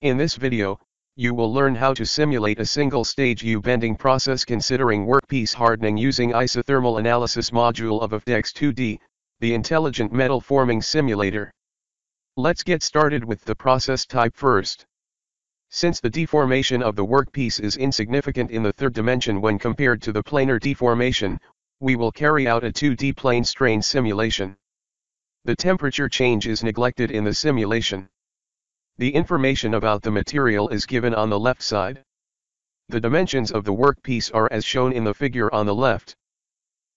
In this video, you will learn how to simulate a single-stage U-bending process considering workpiece hardening using isothermal analysis module of AFDEX 2D, the intelligent metal forming simulator. Let's get started with the process type first. Since the deformation of the workpiece is insignificant in the third dimension when compared to the planar deformation, we will carry out a 2D plane strain simulation. The temperature change is neglected in the simulation. The information about the material is given on the left side. The dimensions of the workpiece are as shown in the figure on the left.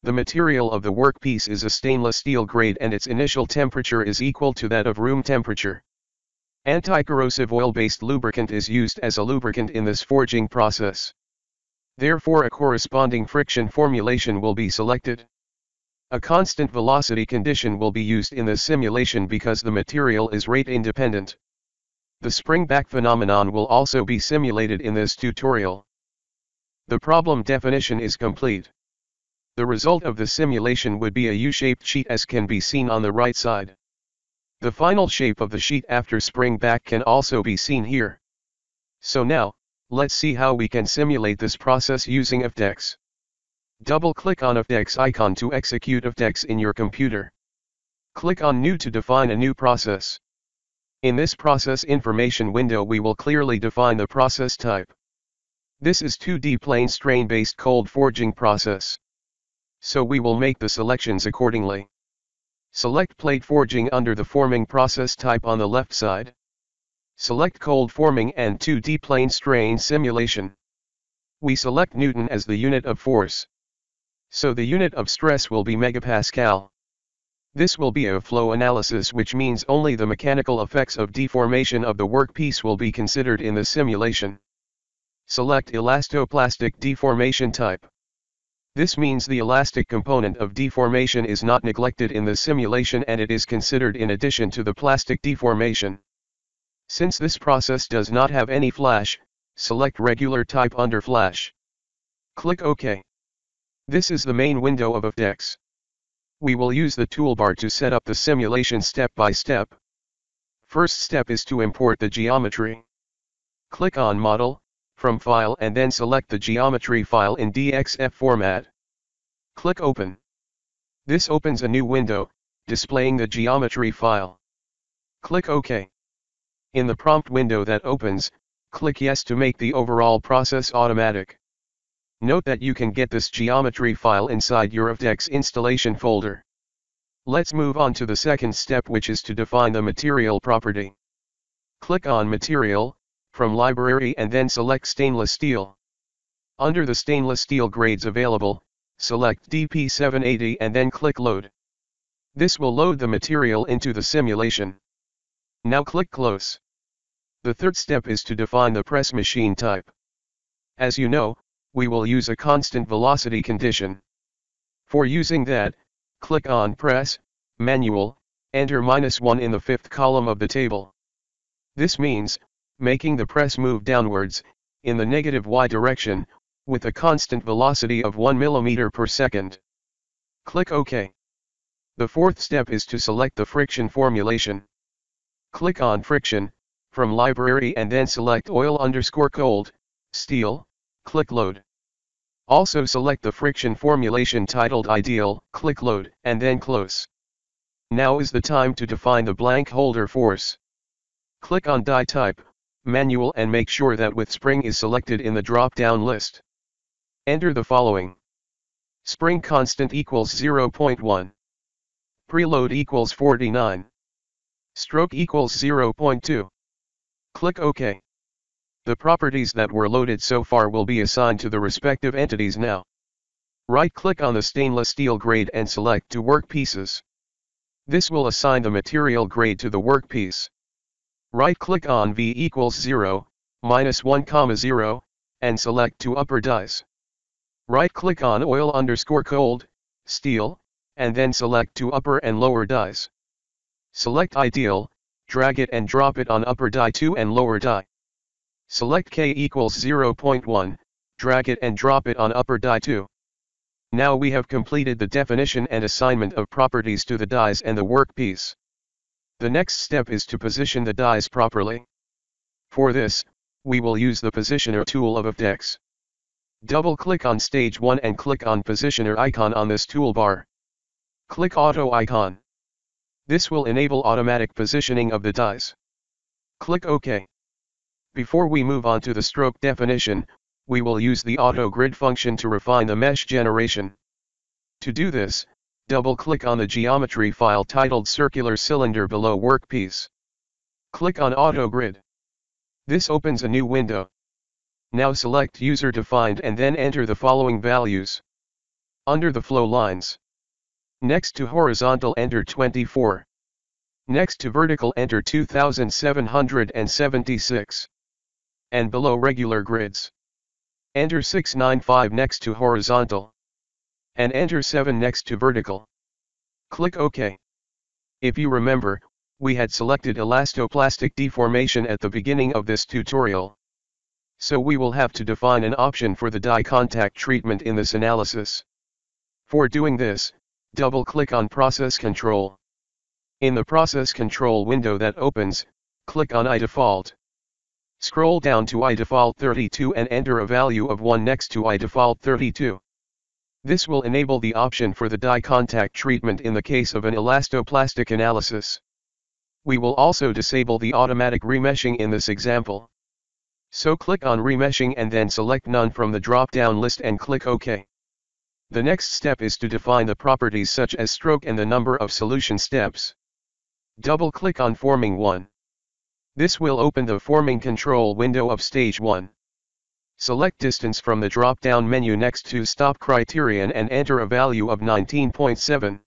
The material of the workpiece is a stainless steel grade and its initial temperature is equal to that of room temperature. Anti-corrosive oil-based lubricant is used as a lubricant in this forging process. Therefore a corresponding friction formulation will be selected. A constant velocity condition will be used in the simulation because the material is rate independent. The spring-back phenomenon will also be simulated in this tutorial. The problem definition is complete. The result of the simulation would be a U-shaped sheet as can be seen on the right side. The final shape of the sheet after spring back can also be seen here. So now, let's see how we can simulate this process using AFDEX. Double-click on AFDEX icon to execute AFDEX in your computer. Click on New to define a new process. In this process information window we will clearly define the process type. This is 2D plane strain based cold forging process. So we will make the selections accordingly. Select plate forging under the forming process type on the left side. Select cold forming and 2D plane strain simulation. We select Newton as the unit of force. So the unit of stress will be megapascal. This will be a flow analysis which means only the mechanical effects of deformation of the workpiece will be considered in the simulation. Select elastoplastic deformation type. This means the elastic component of deformation is not neglected in the simulation and it is considered in addition to the plastic deformation. Since this process does not have any flash, select regular type under flash. Click OK. This is the main window of AFDEX. We will use the toolbar to set up the simulation step by step. First step is to import the geometry. Click on Model, from File and then select the geometry file in DXF format. Click Open. This opens a new window, displaying the geometry file. Click OK. In the prompt window that opens, click Yes to make the overall process automatic. Note that you can get this geometry file inside your AFDEX installation folder. Let's move on to the second step which is to define the material property. Click on Material, from Library and then select Stainless Steel. Under the stainless steel grades available, select DP780 and then click Load. This will load the material into the simulation. Now click Close. The third step is to define the press machine type. As you know, we will use a constant velocity condition. For using that, click on Press, Manual, enter minus 1 in the fifth column of the table. This means, making the press move downwards, in the negative y direction, with a constant velocity of 1 mm per second. Click OK. The fourth step is to select the friction formulation. Click on Friction, from Library and then select Oil underscore cold, Steel, click Load. Also select the friction formulation titled Ideal, click Load, and then Close. Now is the time to define the blank holder force. Click on Die Type, Manual and make sure that with spring is selected in the drop-down list. Enter the following. Spring constant equals 0.1. Preload equals 49. Stroke equals 0.2. Click OK. The properties that were loaded so far will be assigned to the respective entities now. Right-click on the stainless steel grade and select to workpieces. This will assign the material grade to the workpiece. Right-click on V equals 0, minus 1, comma 0, and select to upper dies. Right-click on oil underscore cold, steel, and then select to upper and lower dies. Select ideal, drag it and drop it on upper die 2 and lower die. Select k equals 0.1, drag it and drop it on upper die 2. Now we have completed the definition and assignment of properties to the dies and the workpiece. The next step is to position the dies properly. For this, we will use the Positioner tool of AFDEX. Double-click on Stage 1 and click on Positioner icon on this toolbar. Click Auto icon. This will enable automatic positioning of the dies. Click OK. Before we move on to the stroke definition, we will use the Auto Grid function to refine the mesh generation. To do this, double-click on the geometry file titled Circular Cylinder below Workpiece. Click on Auto Grid. This opens a new window. Now select user defined and then enter the following values. Under the flow lines. Next to horizontal enter 24. Next to vertical enter 2776. And below regular grids. Enter 695 next to horizontal. And enter 7 next to vertical. Click OK. If you remember, we had selected elastoplastic deformation at the beginning of this tutorial. So we will have to define an option for the die contact treatment in this analysis. For doing this, double-click on Process Control. In the Process Control window that opens, click on iDefault. Scroll down to iDefault 32 and enter a value of 1 next to iDefault 32. This will enable the option for the die contact treatment in the case of an elastoplastic analysis. We will also disable the automatic remeshing in this example. So click on remeshing and then select none from the drop-down list and click OK. The next step is to define the properties such as stroke and the number of solution steps. Double-click on Forming 1. This will open the Forming Control window of Stage 1. Select distance from the drop-down menu next to Stop Criterion and enter a value of 19.7.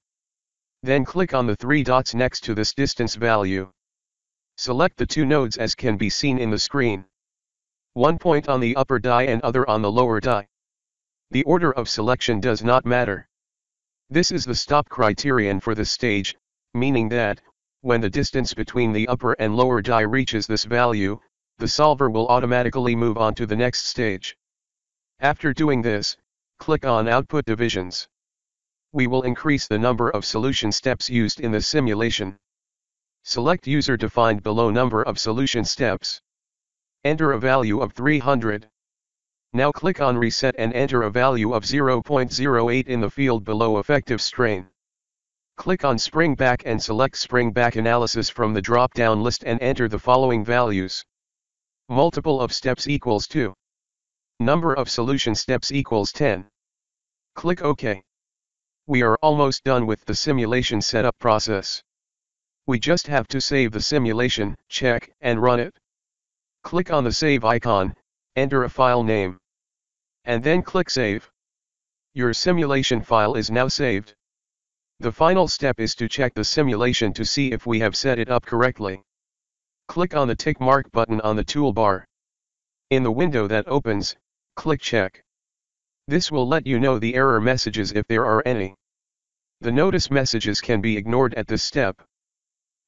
Then click on the three dots next to this distance value. Select the two nodes as can be seen in the screen one point on the upper die and other on the lower die. The order of selection does not matter. This is the stop criterion for this stage, meaning that, when the distance between the upper and lower die reaches this value, the solver will automatically move on to the next stage. After doing this, click on Output Divisions. We will increase the number of solution steps used in the simulation. Select User defined below number of solution steps. Enter a value of 300. Now click on Reset and enter a value of 0.08 in the field below Effective Strain. Click on Spring Back and select Spring Back Analysis from the drop-down list and enter the following values. Multiple of steps equals 2. Number of solution steps equals 10. Click OK. We are almost done with the simulation setup process. We just have to save the simulation, check, and run it. Click on the Save icon, enter a file name. And then click Save. Your simulation file is now saved. The final step is to check the simulation to see if we have set it up correctly. Click on the tick mark button on the toolbar. In the window that opens, click Check. This will let you know the error messages if there are any. The notice messages can be ignored at this step.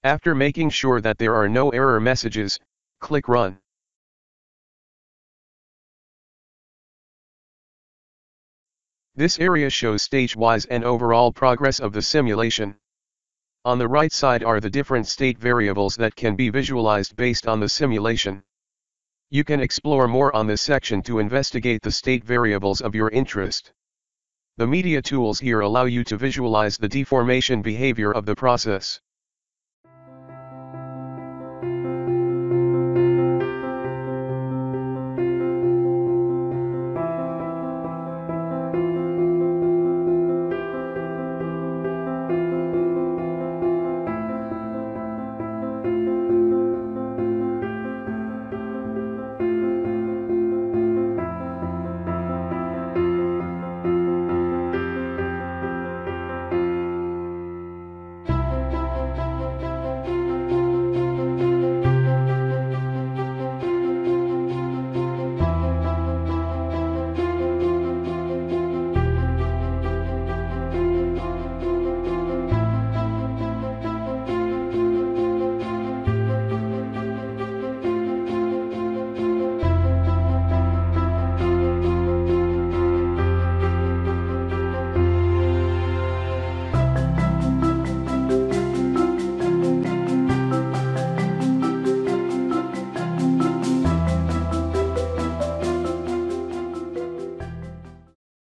After making sure that there are no error messages, click Run. This area shows stage-wise and overall progress of the simulation. On the right side are the different state variables that can be visualized based on the simulation. You can explore more on this section to investigate the state variables of your interest. The media tools here allow you to visualize the deformation behavior of the process.